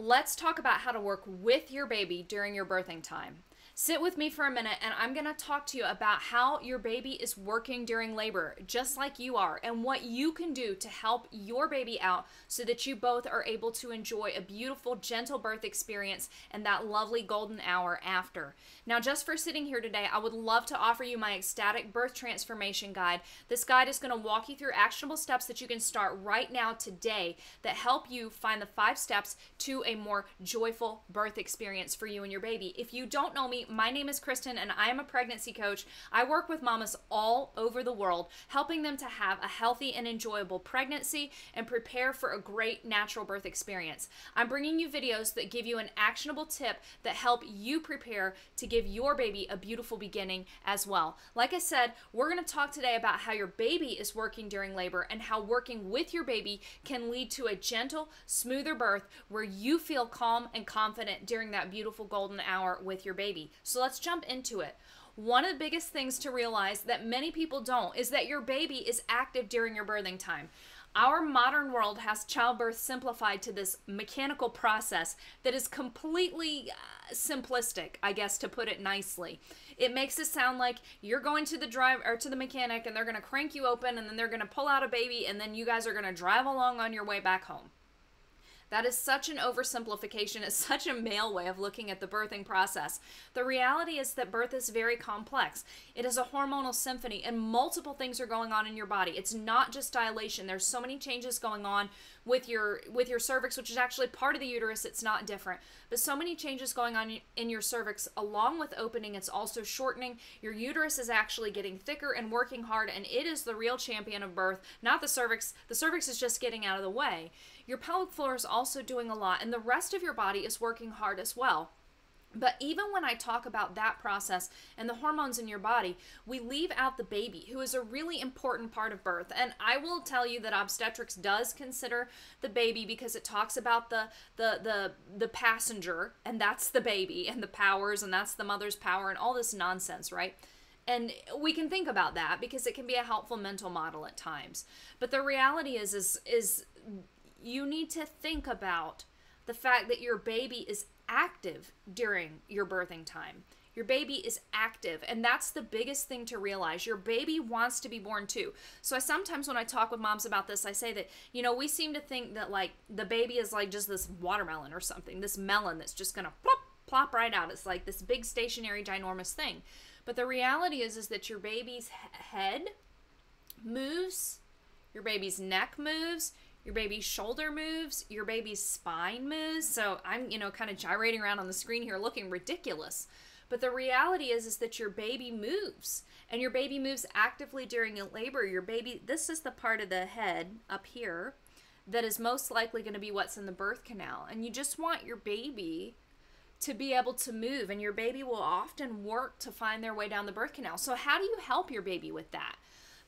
let's talk about how to work with your baby during your birthing time. Sit with me for a minute and I'm going to talk to you about how your baby is working during labor, just like you are, and what you can do to help your baby out so that you both are able to enjoy a beautiful, gentle birth experience and that lovely golden hour after. Now, just for sitting here today, I would love to offer you my ecstatic birth transformation guide. This guide is going to walk you through actionable steps that you can start right now today that help you find the five steps to a more joyful birth experience for you and your baby. If you don't know me, my name is Kristen and I am a pregnancy coach. I work with mamas all over the world, helping them to have a healthy and enjoyable pregnancy and prepare for a great natural birth experience. I'm bringing you videos that give you an actionable tip that help you prepare to give your baby a beautiful beginning as well. Like I said, we're going to talk today about how your baby is working during labor and how working with your baby can lead to a gentle, smoother birth where you feel calm and confident during that beautiful golden hour with your baby. So let's jump into it. One of the biggest things to realize that many people don't is that your baby is active during your birthing time. Our modern world has childbirth simplified to this mechanical process that is completely uh, simplistic, I guess to put it nicely. It makes it sound like you're going to the drive or to the mechanic and they're going to crank you open and then they're going to pull out a baby and then you guys are going to drive along on your way back home. That is such an oversimplification. It's such a male way of looking at the birthing process. The reality is that birth is very complex. It is a hormonal symphony, and multiple things are going on in your body. It's not just dilation. There's so many changes going on with your with your cervix, which is actually part of the uterus. It's not different, but so many changes going on in your cervix. Along with opening, it's also shortening. Your uterus is actually getting thicker and working hard, and it is the real champion of birth, not the cervix. The cervix is just getting out of the way. Your pelvic floor is also doing a lot, and the rest of your body is working hard as well. But even when I talk about that process and the hormones in your body, we leave out the baby, who is a really important part of birth. And I will tell you that obstetrics does consider the baby because it talks about the the the the passenger, and that's the baby, and the powers, and that's the mother's power, and all this nonsense, right? And we can think about that because it can be a helpful mental model at times. But the reality is is is you need to think about the fact that your baby is active during your birthing time. Your baby is active, and that's the biggest thing to realize. Your baby wants to be born too. So I sometimes when I talk with moms about this, I say that, you know, we seem to think that like the baby is like just this watermelon or something, this melon that's just gonna plop, plop right out. It's like this big stationary ginormous thing. But the reality is is that your baby's head moves, your baby's neck moves, your baby's shoulder moves, your baby's spine moves. So I'm, you know, kind of gyrating around on the screen here looking ridiculous. But the reality is is that your baby moves and your baby moves actively during labor. Your baby this is the part of the head up here that is most likely going to be what's in the birth canal. And you just want your baby to be able to move and your baby will often work to find their way down the birth canal. So how do you help your baby with that?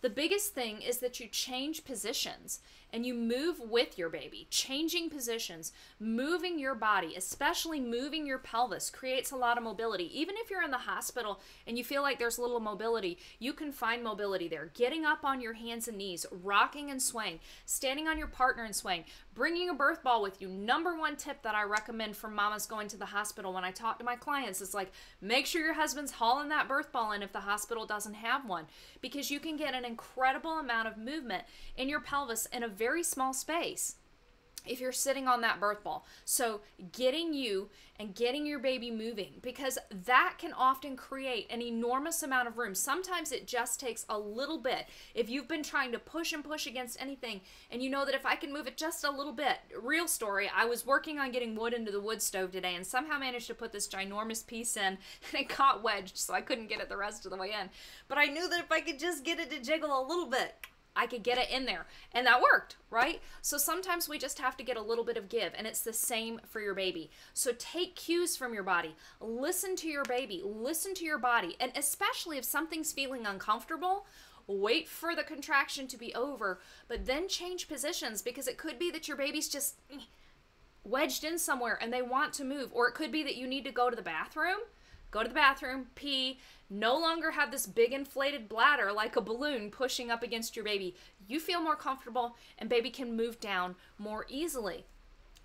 The biggest thing is that you change positions and you move with your baby. Changing positions, moving your body, especially moving your pelvis, creates a lot of mobility. Even if you're in the hospital and you feel like there's little mobility, you can find mobility there. Getting up on your hands and knees, rocking and swaying, standing on your partner and swaying, bringing a birth ball with you. Number one tip that I recommend for mamas going to the hospital when I talk to my clients is like, make sure your husband's hauling that birth ball in if the hospital doesn't have one, because you can get an incredible amount of movement in your pelvis in a very small space if you're sitting on that birth ball. So, getting you and getting your baby moving because that can often create an enormous amount of room. Sometimes it just takes a little bit. If you've been trying to push and push against anything and you know that if I can move it just a little bit, real story, I was working on getting wood into the wood stove today and somehow managed to put this ginormous piece in and it got wedged so I couldn't get it the rest of the way in. But I knew that if I could just get it to jiggle a little bit, I could get it in there. And that worked, right? So sometimes we just have to get a little bit of give, and it's the same for your baby. So take cues from your body. Listen to your baby. Listen to your body. And especially if something's feeling uncomfortable, wait for the contraction to be over, but then change positions because it could be that your baby's just eh, wedged in somewhere and they want to move, or it could be that you need to go to the bathroom go to the bathroom, pee, no longer have this big inflated bladder like a balloon pushing up against your baby. You feel more comfortable and baby can move down more easily.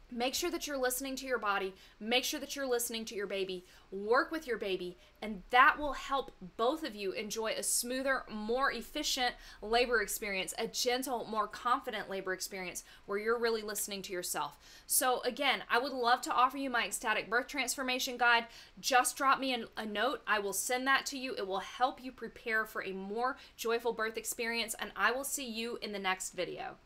Make sure that you're listening to your body. Make sure that you're listening to your baby. Work with your baby, and that will help both of you enjoy a smoother, more efficient labor experience, a gentle, more confident labor experience where you're really listening to yourself. So, again, I would love to offer you my ecstatic birth transformation guide. Just drop me a, note. I will send that to you. It will help you prepare for a more joyful birth experience, and I will see you in the next video.